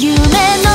夢の